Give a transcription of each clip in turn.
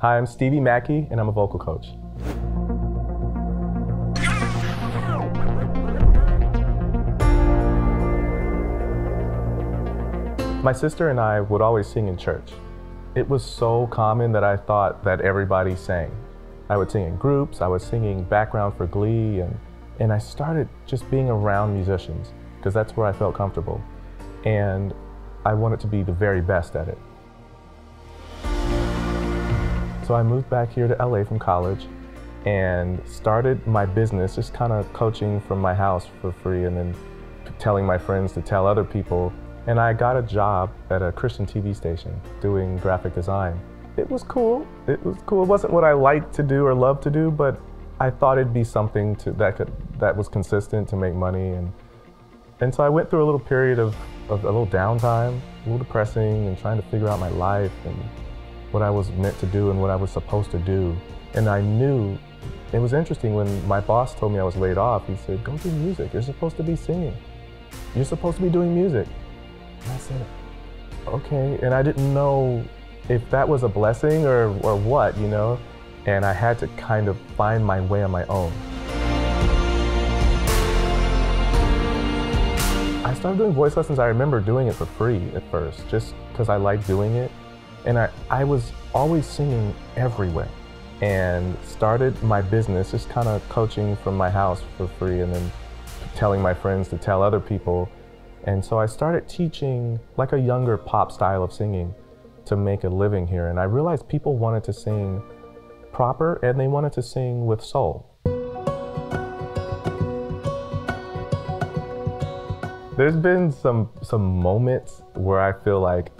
Hi, I'm Stevie Mackey, and I'm a vocal coach. My sister and I would always sing in church. It was so common that I thought that everybody sang. I would sing in groups, I was singing background for glee, and, and I started just being around musicians because that's where I felt comfortable. And I wanted to be the very best at it. So I moved back here to LA from college and started my business, just kind of coaching from my house for free and then telling my friends to tell other people. And I got a job at a Christian TV station doing graphic design. It was cool. It was cool. It wasn't what I liked to do or loved to do, but I thought it'd be something to, that could that was consistent to make money and and so I went through a little period of, of a little downtime, a little depressing and trying to figure out my life and what I was meant to do and what I was supposed to do. And I knew, it was interesting when my boss told me I was laid off, he said, go do music. You're supposed to be singing. You're supposed to be doing music. And I said, okay. And I didn't know if that was a blessing or, or what, you know? And I had to kind of find my way on my own. I started doing voice lessons. I remember doing it for free at first, just because I liked doing it. And I, I was always singing everywhere and started my business just kind of coaching from my house for free and then telling my friends to tell other people. And so I started teaching like a younger pop style of singing to make a living here. And I realized people wanted to sing proper and they wanted to sing with soul. There's been some some moments where I feel like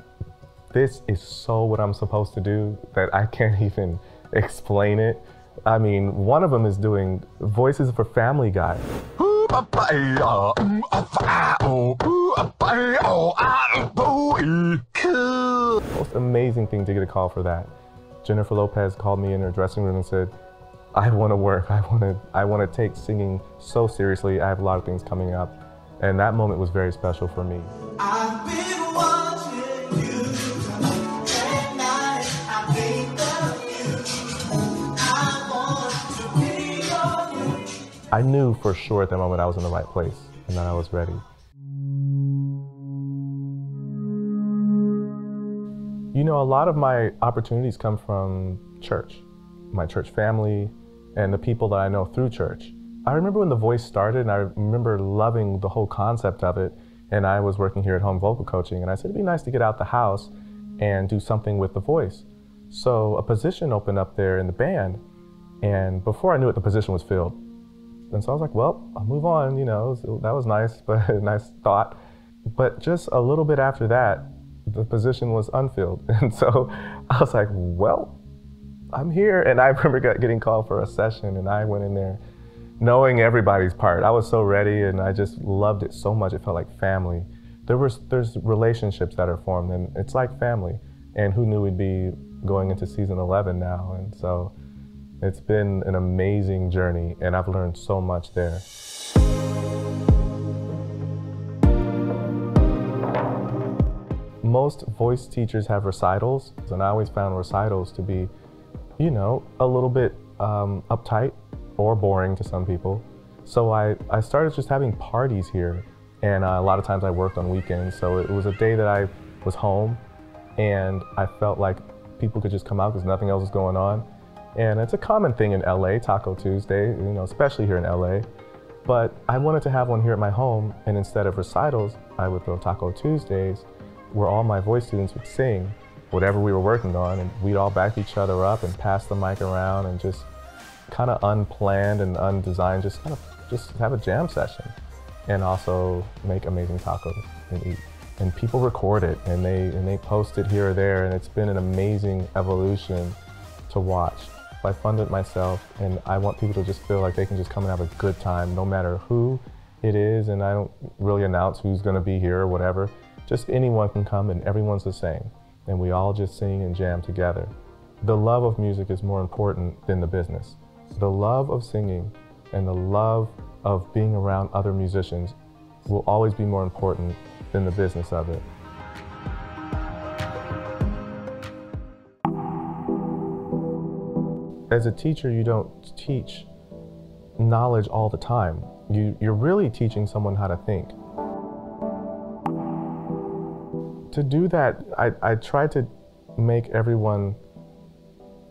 this is so what I'm supposed to do that I can't even explain it. I mean, one of them is doing voices for Family Guy. Most amazing thing to get a call for that. Jennifer Lopez called me in her dressing room and said, I want to work. I want to I want to take singing so seriously. I have a lot of things coming up. And that moment was very special for me. I knew for sure at that moment I was in the right place and that I was ready. You know, a lot of my opportunities come from church, my church family, and the people that I know through church. I remember when The Voice started, and I remember loving the whole concept of it. And I was working here at home vocal coaching, and I said it'd be nice to get out the house and do something with The Voice. So a position opened up there in the band, and before I knew it, the position was filled. And so I was like, well, I'll move on. You know, that was nice, but a nice thought. But just a little bit after that, the position was unfilled. And so I was like, well, I'm here. And I remember getting called for a session, and I went in there knowing everybody's part. I was so ready, and I just loved it so much. It felt like family. There was there's relationships that are formed, and it's like family. And who knew we'd be going into season 11 now? And so it's been an amazing journey, and I've learned so much there. Most voice teachers have recitals, and I always found recitals to be, you know, a little bit um, uptight or boring to some people. So I, I started just having parties here, and uh, a lot of times I worked on weekends, so it was a day that I was home, and I felt like people could just come out because nothing else was going on. And it's a common thing in LA, Taco Tuesday, you know, especially here in LA. But I wanted to have one here at my home, and instead of recitals, I would throw Taco Tuesdays, where all my voice students would sing whatever we were working on, and we'd all back each other up and pass the mic around and just kind of unplanned and undesigned, just kind of just have a jam session, and also make amazing tacos and eat. And people record it, and they and they post it here or there, and it's been an amazing evolution to watch. I fund it myself, and I want people to just feel like they can just come and have a good time, no matter who it is. And I don't really announce who's going to be here or whatever. Just anyone can come, and everyone's the same. And we all just sing and jam together. The love of music is more important than the business. The love of singing and the love of being around other musicians will always be more important than the business of it. As a teacher, you don't teach knowledge all the time. You, you're really teaching someone how to think. To do that, I, I try to make everyone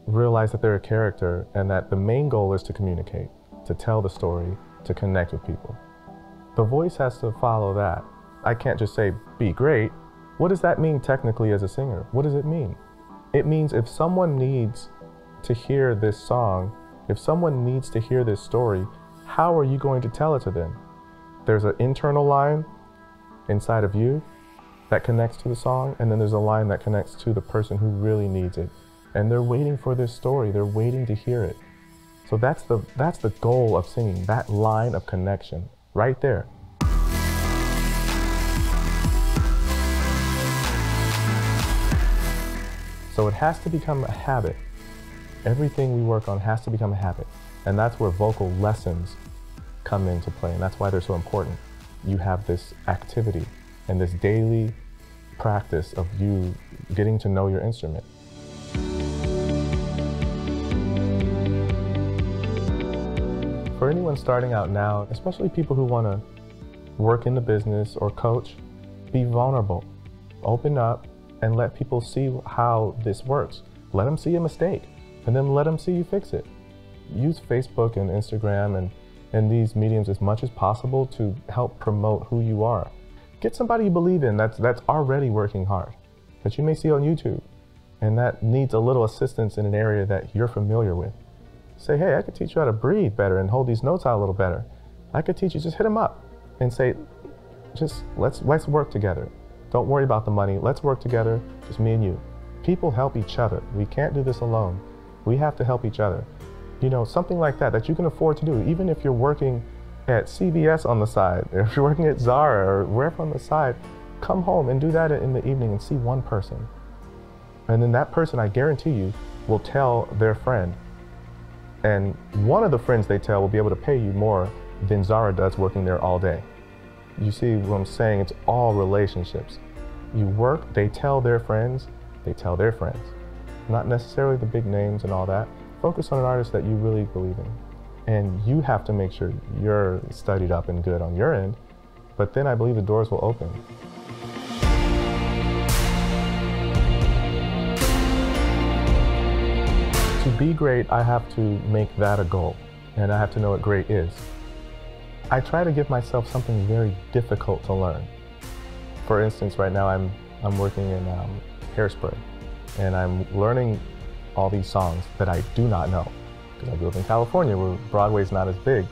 realize that they're a character and that the main goal is to communicate, to tell the story, to connect with people. The voice has to follow that. I can't just say, be great. What does that mean technically as a singer? What does it mean? It means if someone needs to hear this song, if someone needs to hear this story, how are you going to tell it to them? There's an internal line inside of you that connects to the song, and then there's a line that connects to the person who really needs it. And they're waiting for this story, they're waiting to hear it. So that's the, that's the goal of singing, that line of connection right there. So it has to become a habit. Everything we work on has to become a habit. And that's where vocal lessons come into play. And that's why they're so important. You have this activity and this daily practice of you getting to know your instrument. For anyone starting out now, especially people who want to work in the business or coach, be vulnerable. Open up, and let people see how this works. Let them see a mistake and then let them see you fix it. Use Facebook and Instagram and, and these mediums as much as possible to help promote who you are. Get somebody you believe in that's, that's already working hard, that you may see on YouTube, and that needs a little assistance in an area that you're familiar with. Say, hey, I could teach you how to breathe better and hold these notes out a little better. I could teach you, just hit them up and say, just let's, let's work together. Don't worry about the money. Let's work together, just me and you. People help each other. We can't do this alone. We have to help each other. You know, something like that that you can afford to do, even if you're working at CVS on the side, or if you're working at Zara or wherever on the side, come home and do that in the evening and see one person. And then that person, I guarantee you, will tell their friend. And one of the friends they tell will be able to pay you more than Zara does working there all day. You see what I'm saying? It's all relationships. You work, they tell their friends, they tell their friends. Not necessarily the big names and all that. Focus on an artist that you really believe in. And you have to make sure you're studied up and good on your end, but then I believe the doors will open. To be great, I have to make that a goal, and I have to know what great is. I try to give myself something very difficult to learn. For instance, right now I'm, I'm working in um, hairspray and I'm learning all these songs that I do not know because I grew up in California where Broadway's not as big.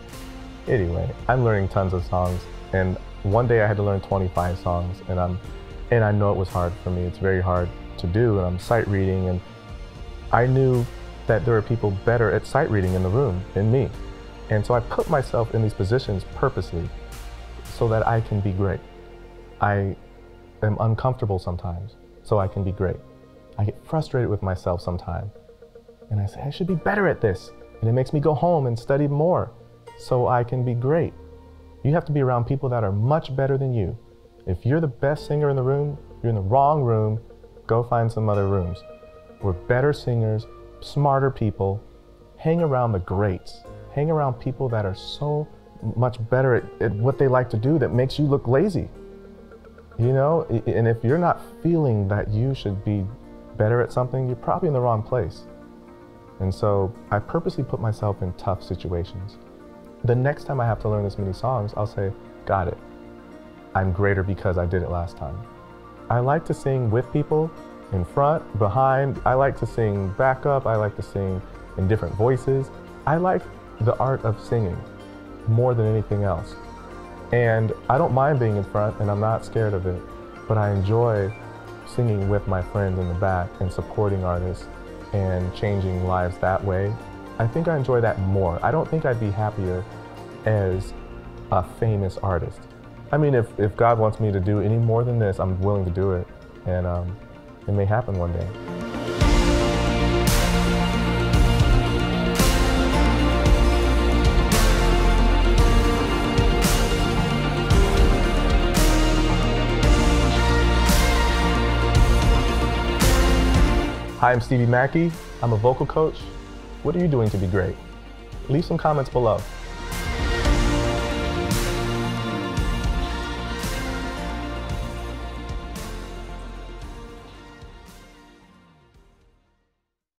Anyway, I'm learning tons of songs and one day I had to learn 25 songs and I'm and I know it was hard for me. It's very hard to do and I'm sight reading and I knew that there are people better at sight reading in the room than me. And so I put myself in these positions purposely so that I can be great. I am uncomfortable sometimes so I can be great. I get frustrated with myself sometimes. And I say, I should be better at this. And it makes me go home and study more so I can be great. You have to be around people that are much better than you. If you're the best singer in the room, you're in the wrong room, go find some other rooms. We're better singers, smarter people. Hang around the greats hang around people that are so much better at, at what they like to do that makes you look lazy. You know, and if you're not feeling that you should be better at something, you're probably in the wrong place. And so I purposely put myself in tough situations. The next time I have to learn this many songs, I'll say, got it. I'm greater because I did it last time. I like to sing with people, in front, behind. I like to sing backup. I like to sing in different voices. I like the art of singing more than anything else. And I don't mind being in front and I'm not scared of it, but I enjoy singing with my friends in the back and supporting artists and changing lives that way. I think I enjoy that more. I don't think I'd be happier as a famous artist. I mean, if, if God wants me to do any more than this, I'm willing to do it. And um, it may happen one day. Hi, I'm Stevie Mackey. I'm a vocal coach, What are you doing to be great? Leave some comments below.